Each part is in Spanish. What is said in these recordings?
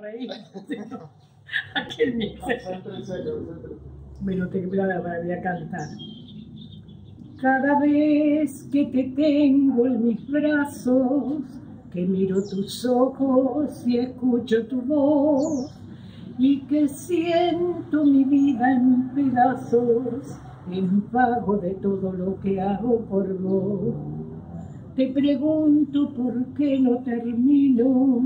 reír. Aquel mix. Bueno, te voy a cantar. Cada vez que te tengo en mis brazos, que miro tus ojos y escucho tu voz, y que siento mi vida en pedazos, en pago de todo lo que hago por vos. Te pregunto por qué no termino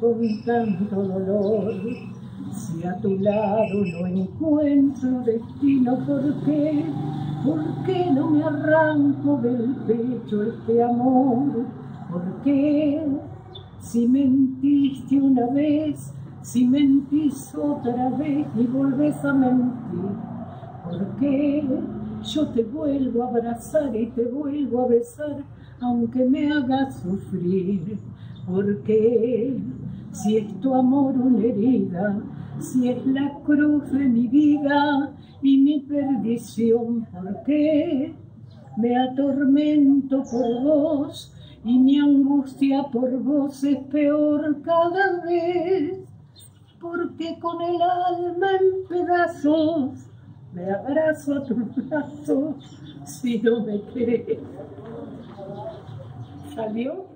con tanto dolor. Si a tu lado no encuentro destino, ¿por qué? ¿Por qué no me arranco del pecho este amor? ¿Por qué? Si mentiste una vez, si mentís otra vez y volvés a mentir, ¿por qué? Yo te vuelvo a abrazar y te vuelvo a besar, aunque me hagas sufrir. Porque si es tu amor una herida, si es la cruz de mi vida y mi perdición, ¿por qué me atormento por vos y mi angustia por vos es peor cada vez? Porque con el alma en pedazos me abrazo a tu brazo si no me crees. ¿Salió?